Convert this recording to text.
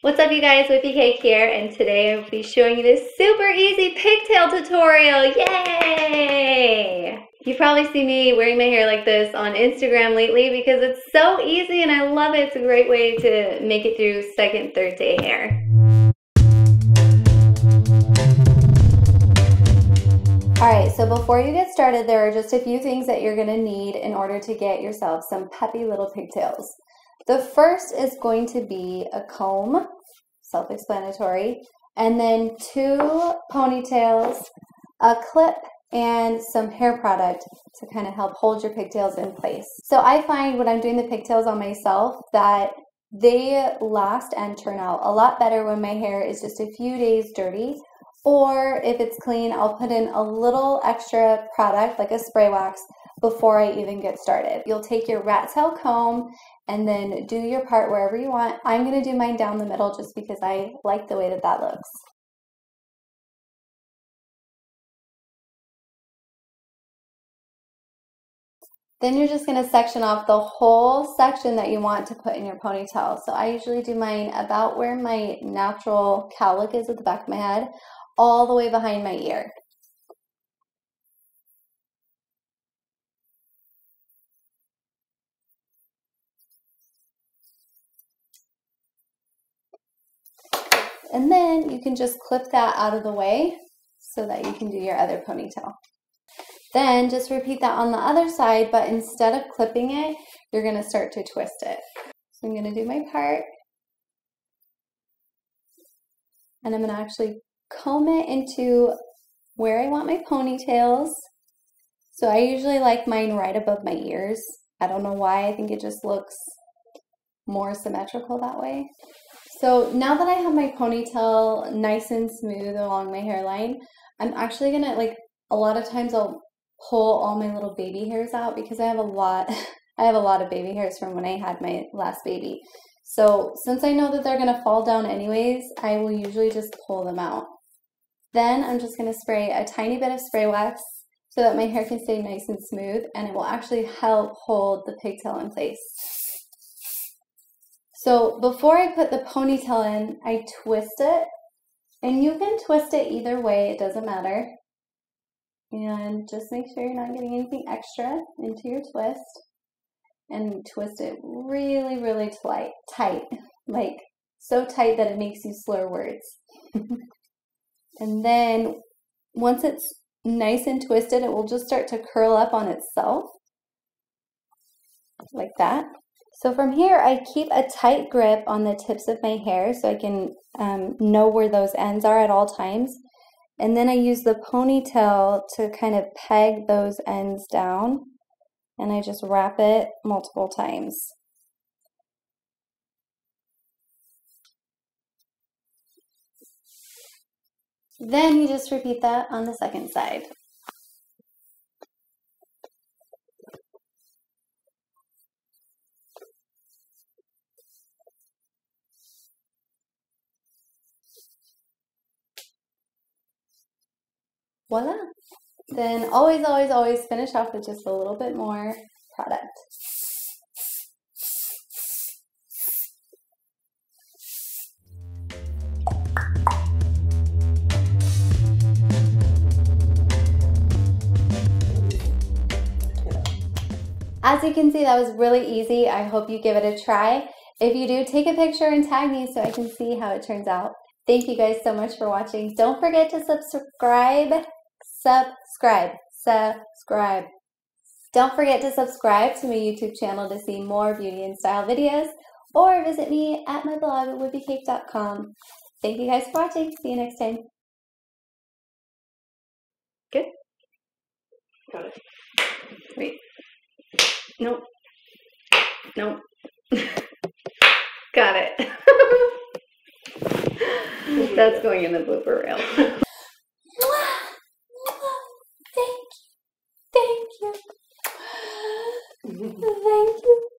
What's up you guys, Whippy Cake here, and today I'll be showing you this super easy pigtail tutorial, yay! You've probably see me wearing my hair like this on Instagram lately because it's so easy and I love it. It's a great way to make it through second, third day hair. Alright, so before you get started, there are just a few things that you're going to need in order to get yourself some peppy little pigtails. The first is going to be a comb, self-explanatory, and then two ponytails, a clip, and some hair product to kind of help hold your pigtails in place. So I find when I'm doing the pigtails on myself that they last and turn out a lot better when my hair is just a few days dirty or if it's clean, I'll put in a little extra product like a spray wax before I even get started. You'll take your rat tail comb and then do your part wherever you want. I'm going to do mine down the middle just because I like the way that that looks. Then you're just going to section off the whole section that you want to put in your ponytail. So I usually do mine about where my natural cowlick is at the back of my head, all the way behind my ear. And then you can just clip that out of the way so that you can do your other ponytail. Then just repeat that on the other side, but instead of clipping it, you're gonna start to twist it. So I'm gonna do my part. And I'm gonna actually comb it into where I want my ponytails. So I usually like mine right above my ears. I don't know why, I think it just looks more symmetrical that way. So now that I have my ponytail nice and smooth along my hairline, I'm actually gonna like a lot of times I'll pull all my little baby hairs out because I have a lot I have a lot of baby hairs from when I had my last baby. So since I know that they're gonna fall down anyways, I will usually just pull them out. Then I'm just gonna spray a tiny bit of spray wax so that my hair can stay nice and smooth and it will actually help hold the pigtail in place. So before I put the ponytail in, I twist it. And you can twist it either way, it doesn't matter. And just make sure you're not getting anything extra into your twist. And twist it really, really tight, tight. Like so tight that it makes you slur words. and then once it's nice and twisted, it will just start to curl up on itself. Like that. So from here, I keep a tight grip on the tips of my hair so I can um, know where those ends are at all times. And then I use the ponytail to kind of peg those ends down. And I just wrap it multiple times. Then you just repeat that on the second side. Voila. Then always, always, always finish off with just a little bit more product. As you can see, that was really easy. I hope you give it a try. If you do, take a picture and tag me so I can see how it turns out. Thank you guys so much for watching. Don't forget to subscribe subscribe, subscribe. Don't forget to subscribe to my YouTube channel to see more beauty and style videos or visit me at my blog at whippycake.com. Thank you guys for watching. See you next time. Good? Got it. Wait. Nope. Nope. Got it. That's going in the blooper reel.